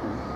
school.